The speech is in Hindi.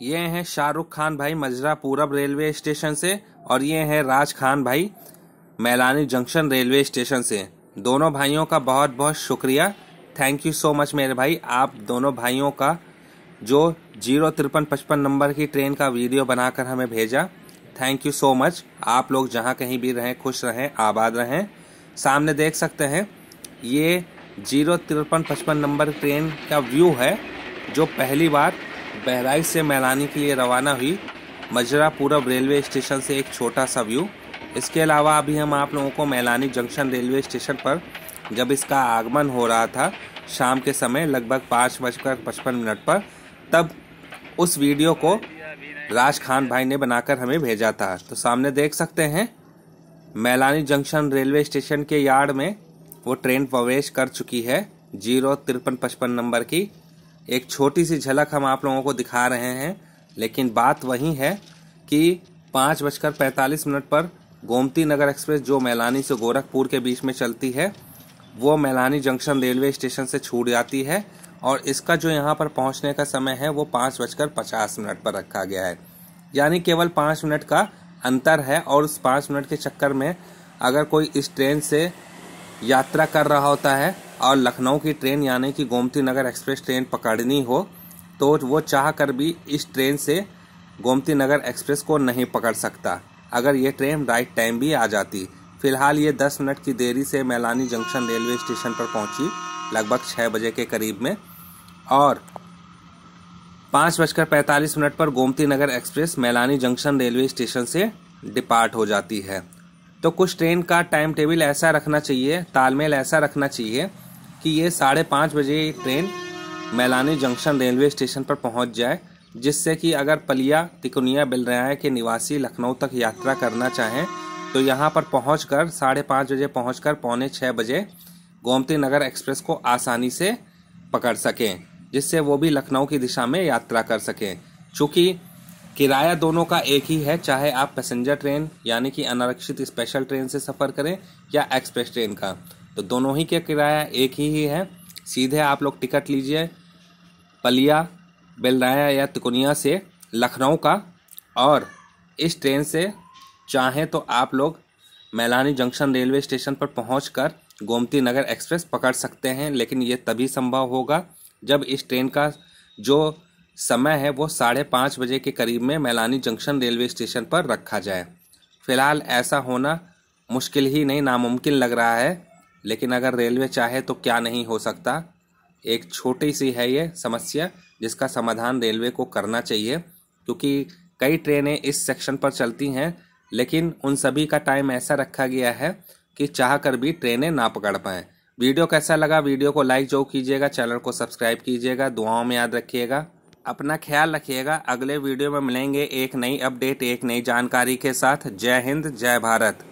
हैं शाहरुख खान भाई मजरा पूरब रेलवे स्टेशन से और ये हैं राज खान भाई मैलानी जंक्शन रेलवे स्टेशन से। दोनों भाइयों का बहुत बहुत शुक्रिया। थैंक यू सो मच मेरे भाई। आप दोनों भाइयों का जो ज़ीरो तिरपन पचपन नंबर की ट्रेन का वीडियो बनाकर हमें भेजा। थैंक यू सो मच आप लोग जहाँ कहीं भी रहें, खुश रहें, आबाद रहें। सामने देख सकते हैं, ये ज़ीरो तिरपन पचपन नंबर ट्रेन का व्यू है, जो पहली बार बहराइच से मैलानी के लिए रवाना हुई मजरा पूरब रेलवे स्टेशन से एक छोटा सा व्यू। इसके अलावा अभी हम आप लोगों को मैलानी जंक्शन रेलवे स्टेशन पर जब इसका आगमन हो रहा था शाम के समय, लगभग पाँच बजकर पचपन मिनट पर, तब उस वीडियो को राज खान भाई ने बनाकर हमें भेजा था। तो सामने देख सकते हैं, मैलानी जंक्शन रेलवे स्टेशन के यार्ड में वो ट्रेन प्रवेश कर चुकी है, ज़ीरो तिरपन पचपन नंबर की। एक छोटी सी झलक हम आप लोगों को दिखा रहे हैं, लेकिन बात वही है कि पाँच बजकर पैंतालीस मिनट पर गोमती नगर एक्सप्रेस जो मैलानी से गोरखपुर के बीच में चलती है, वो मैलानी जंक्शन रेलवे स्टेशन से छूट जाती है और इसका जो यहाँ पर पहुँचने का समय है, वो पाँच बजकर पचास मिनट पर रखा गया है। यानी केवल पाँच मिनट का अंतर है और उस पाँच मिनट के चक्कर में अगर कोई इस ट्रेन से यात्रा कर रहा होता है और लखनऊ की ट्रेन यानी कि गोमती नगर एक्सप्रेस ट्रेन पकड़नी हो तो वो चाह कर भी इस ट्रेन से गोमती नगर एक्सप्रेस को नहीं पकड़ सकता। अगर ये ट्रेन राइट टाइम भी आ जाती। फ़िलहाल ये 10 मिनट की देरी से मैलानी जंक्शन रेलवे स्टेशन पर पहुँची, लगभग छः बजे के करीब में। और पाँच बजकर पैंतालीस मिनट पर Gomti Nagar express Mailani junction railway station से डिपार्ट हो जाती है। तो कुछ ट्रेन का टाइम टेबल ऐसा रखना चाहिए, तालमेल ऐसा रखना चाहिए कि ये साढ़े पाँच बजे train Mailani junction railway station पर पहुँच जाए, जिससे कि अगर पलिया, तिकुनिया, बिलराया के निवासी लखनऊ तक यात्रा करना चाहें तो यहाँ पर पहुंचकर, साढ़े पाँच बजे पहुँच कर पौने छः बजे गोमती नगर एक्सप्रेस को आसानी से पकड़ सकें, जिससे वो भी लखनऊ की दिशा में यात्रा कर सकें। चूँकि किराया दोनों का एक ही है, चाहे आप पैसेंजर ट्रेन, यानी कि अनारक्षित स्पेशल ट्रेन से सफ़र करें, या एक्सप्रेस ट्रेन का। तो दोनों ही के किराया एक ही ही है। सीधे आप लोग टिकट लीजिए पलिया, बेलराया या तिकुनिया से लखनऊ का। और इस ट्रेन से चाहें तो आप लोग मैलानी जंक्शन रेलवे स्टेशन पर पहुंचकर गोमती नगर एक्सप्रेस पकड़ सकते हैं, लेकिन ये तभी संभव होगा जब इस ट्रेन का जो समय है वो साढ़े पाँच बजे के करीब में मैलानी जंक्शन रेलवे स्टेशन पर रखा जाए। फ़िलहाल ऐसा होना मुश्किल ही नहीं, नामुमकिन लग रहा है, लेकिन अगर रेलवे चाहे तो क्या नहीं हो सकता। एक छोटी सी है ये समस्या जिसका समाधान रेलवे को करना चाहिए, क्योंकि कई ट्रेनें इस सेक्शन पर चलती हैं, लेकिन उन सभी का टाइम ऐसा रखा गया है कि चाह कर भी ट्रेनें ना पकड़ पाएँ। वीडियो कैसा लगा वीडियो को लाइक जो कीजिएगा, चैनल को सब्सक्राइब कीजिएगा, दुआओं में याद रखिएगा। अपना ख्याल रखिएगा। अगले वीडियो में मिलेंगे एक नई अपडेट, एक नई जानकारी के साथ। जय हिंद, जय भारत।